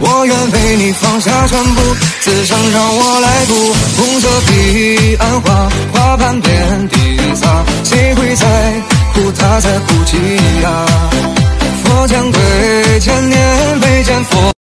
我愿为你放下全部，此生让我来赌，红色彼岸花，花瓣遍地撒，谁会在乎他在哭泣呀？佛前跪千年，未见佛。